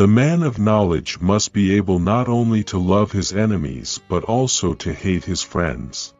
The man of knowledge must be able not only to love his enemies but also to hate his friends.